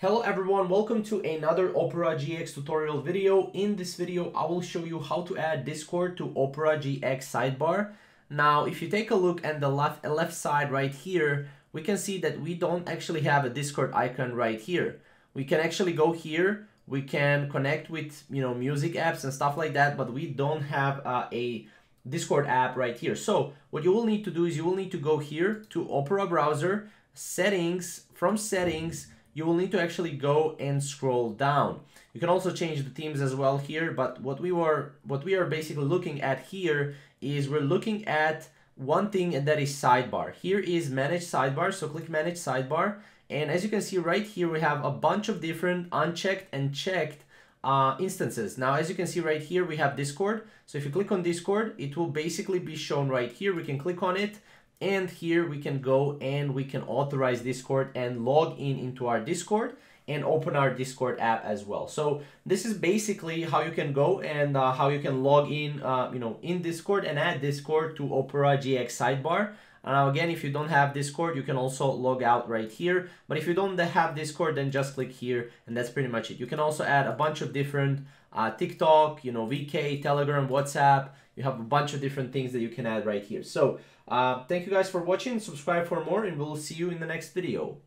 Hello everyone, welcome to another Opera GX tutorial video. In this video, I will show you how to add Discord to Opera GX sidebar. Now, if you take a look at the left, left side right here, we can see that we don't actually have a Discord icon right here. We can actually go here, we can connect with you know music apps and stuff like that, but we don't have uh, a Discord app right here. So what you will need to do is you will need to go here to Opera browser, settings, from settings, you will need to actually go and scroll down. You can also change the themes as well here, but what we were what we are basically looking at here is we're looking at one thing and that is sidebar. Here is manage sidebar, so click manage sidebar. And as you can see right here, we have a bunch of different unchecked and checked uh, instances. Now, as you can see right here, we have Discord. So if you click on Discord, it will basically be shown right here. We can click on it and here we can go and we can authorize Discord and log in into our Discord and open our Discord app as well. So this is basically how you can go and uh, how you can log in, uh, you know, in Discord and add Discord to Opera GX sidebar. Now again, if you don't have Discord, you can also log out right here. But if you don't have Discord, then just click here and that's pretty much it. You can also add a bunch of different uh, TikTok, you know, VK, Telegram, WhatsApp. You have a bunch of different things that you can add right here. So uh, thank you guys for watching. Subscribe for more and we'll see you in the next video.